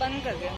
बंद कर दिया।